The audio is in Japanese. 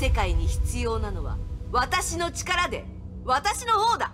世界に必要なのは私の力で私の方だ。